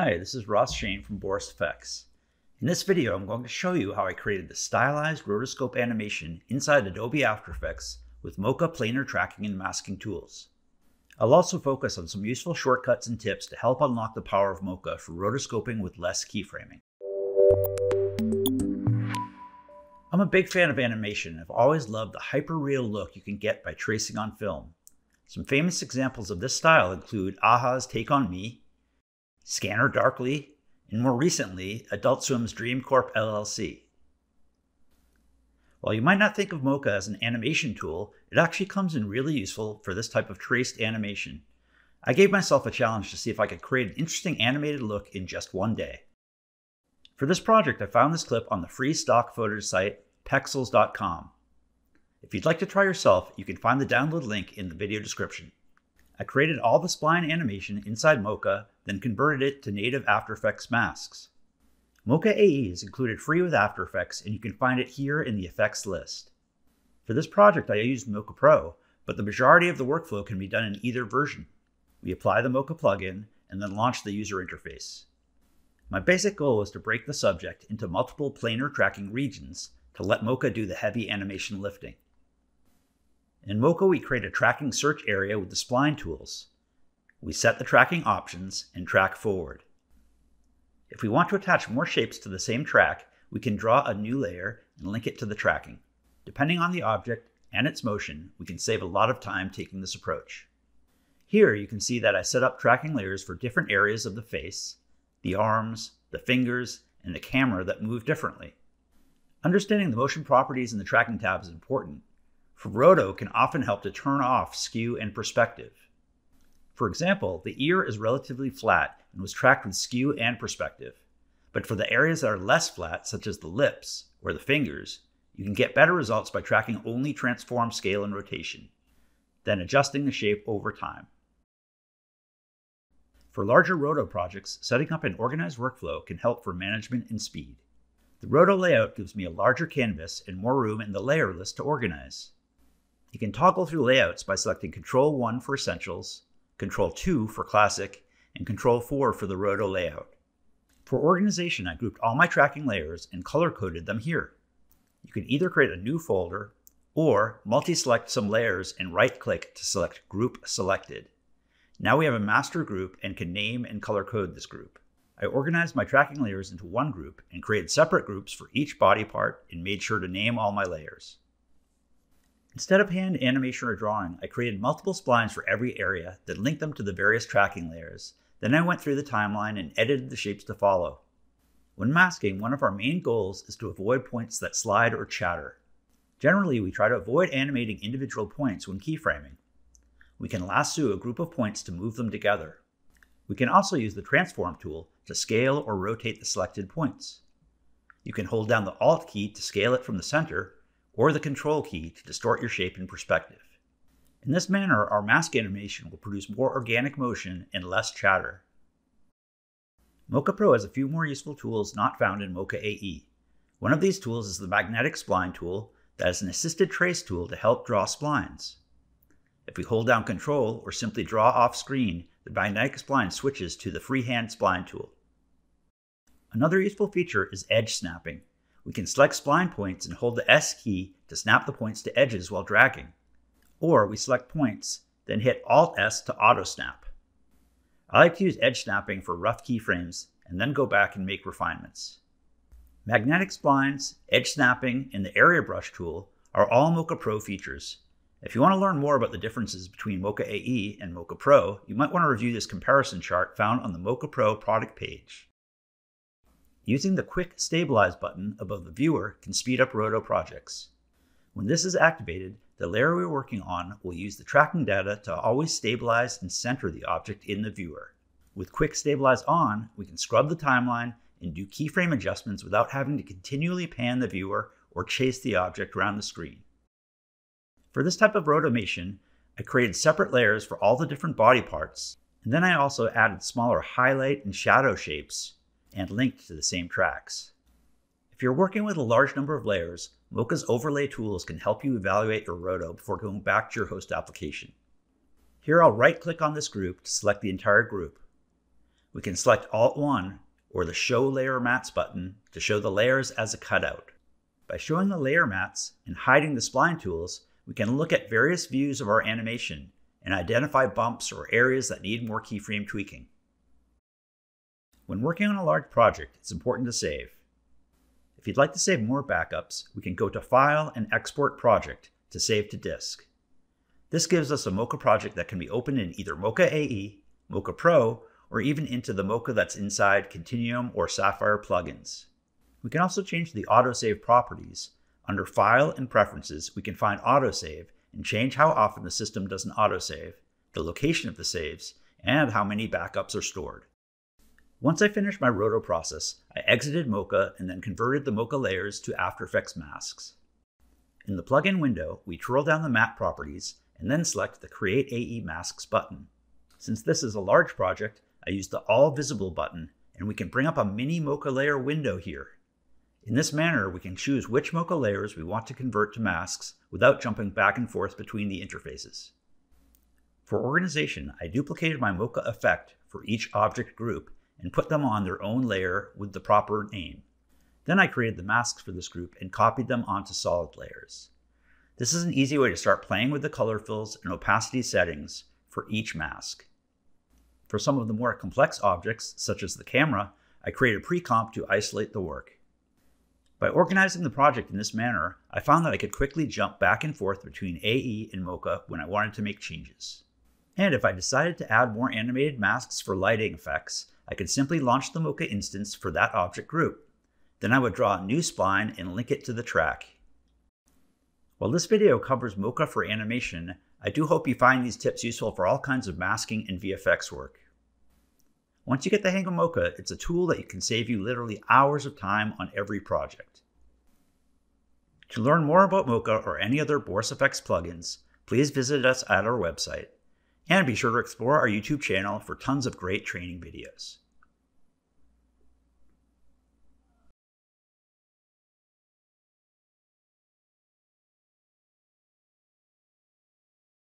Hi, this is Ross Shain from Boris FX. In this video, I'm going to show you how I created the stylized rotoscope animation inside Adobe After Effects with Mocha planar tracking and masking tools. I'll also focus on some useful shortcuts and tips to help unlock the power of Mocha for rotoscoping with less keyframing. I'm a big fan of animation and I've always loved the hyper-real look you can get by tracing on film. Some famous examples of this style include a-ha's Take On Me, Scanner Darkly, and more recently, Adult Swim's Dream Corp LLC. While you might not think of Mocha as an animation tool, it actually comes in really useful for this type of traced animation. I gave myself a challenge to see if I could create an interesting animated look in just one day. For this project, I found this clip on the free stock footage site pexels.com. If you'd like to try yourself, you can find the download link in the video description. I created all the spline animation inside Mocha, then converted it to native After Effects masks. Mocha AE is included free with After Effects, and you can find it here in the effects list. For this project, I used Mocha Pro, but the majority of the workflow can be done in either version. We apply the Mocha plugin and then launch the user interface. My basic goal was to break the subject into multiple planar tracking regions to let Mocha do the heavy animation lifting. In Mocha, we create a tracking search area with the spline tools. We set the tracking options and track forward. If we want to attach more shapes to the same track, we can draw a new layer and link it to the tracking. Depending on the object and its motion, we can save a lot of time taking this approach. Here you can see that I set up tracking layers for different areas of the face, the arms, the fingers, and the camera that move differently. Understanding the motion properties in the tracking tab is important, for roto can often help to turn off skew and perspective. For example, the ear is relatively flat and was tracked with skew and perspective. But for the areas that are less flat, such as the lips or the fingers, you can get better results by tracking only transform scale and rotation, then adjusting the shape over time. For larger roto projects, setting up an organized workflow can help for management and speed. The roto layout gives me a larger canvas and more room in the layer list to organize. You can toggle through layouts by selecting Control 1 for Essentials, Control 2 for Classic, and Control 4 for the Roto layout. For organization, I grouped all my tracking layers and color-coded them here. You can either create a new folder or multi-select some layers and right-click to select Group Selected. Now we have a master group and can name and color code this group. I organized my tracking layers into one group and created separate groups for each body part and made sure to name all my layers. Instead of hand animation or drawing, I created multiple splines for every area that linked them to the various tracking layers. Then I went through the timeline and edited the shapes to follow. When masking, one of our main goals is to avoid points that slide or chatter. Generally, we try to avoid animating individual points when keyframing. We can lasso a group of points to move them together. We can also use the transform tool to scale or rotate the selected points. You can hold down the Alt key to scale it from the center or the Control key to distort your shape and perspective. In this manner, our mask animation will produce more organic motion and less chatter. Mocha Pro has a few more useful tools not found in Mocha AE. One of these tools is the Magnetic Spline tool that is an assisted trace tool to help draw splines. If we hold down Control or simply draw off screen, the magnetic spline switches to the freehand spline tool. Another useful feature is edge snapping, we can select spline points and hold the S key to snap the points to edges while dragging. Or we select points, then hit Alt S to auto snap. I like to use edge snapping for rough keyframes and then go back and make refinements. Magnetic splines, edge snapping, and the area brush tool are all Mocha Pro features. If you want to learn more about the differences between Mocha AE and Mocha Pro, you might want to review this comparison chart found on the Mocha Pro product page. Using the Quick Stabilize button above the viewer can speed up Roto projects. When this is activated, the layer we're working on will use the tracking data to always stabilize and center the object in the viewer. With Quick Stabilize on, we can scrub the timeline and do keyframe adjustments without having to continually pan the viewer or chase the object around the screen. For this type of rotomation, I created separate layers for all the different body parts, and then I also added smaller highlight and shadow shapes and linked to the same tracks. If you're working with a large number of layers, Mocha's overlay tools can help you evaluate your roto before going back to your host application. Here I'll right click on this group to select the entire group. we can select Alt-1 or the Show Layer Mats button to show the layers as a cutout. By showing the layer mats and hiding the spline tools, we can look at various views of our animation and identify bumps or areas that need more keyframe tweaking. When working on a large project, it's important to save. If you'd like to save more backups, we can go to File and Export Project to save to disk. This gives us a Mocha project that can be opened in either Mocha AE, Mocha Pro, or even into the Mocha that's inside Continuum or Sapphire plugins. We can also change the autosave properties. Under File and Preferences, we can find Autosave and change how often the system does an autosave, the location of the saves, and how many backups are stored. Once I finished my roto process, I exited Mocha and then converted the Mocha layers to After Effects masks. In the plugin window, we twirl down the map properties and then select the Create AE Masks button. Since this is a large project, I use the All Visible button, and we can bring up a mini Mocha layer window here. In this manner, we can choose which Mocha layers we want to convert to masks without jumping back and forth between the interfaces. For organization, I duplicated my Mocha effect for each object group and put them on their own layer with the proper name. Then I created the masks for this group and copied them onto solid layers. This is an easy way to start playing with the color fills and opacity settings for each mask. For some of the more complex objects, such as the camera, I created a pre-comp to isolate the work. By organizing the project in this manner, I found that I could quickly jump back and forth between AE and Mocha when I wanted to make changes. And if I decided to add more animated masks for lighting effects, I could simply launch the Mocha instance for that object group. Then I would draw a new spline and link it to the track. While this video covers Mocha for animation, I do hope you find these tips useful for all kinds of masking and VFX work. Once you get the hang of Mocha, it's a tool that can save you literally hours of time on every project. To learn more about Mocha or any other Boris FX plugins, please visit us at our website. And be sure to explore our YouTube channel for tons of great training videos.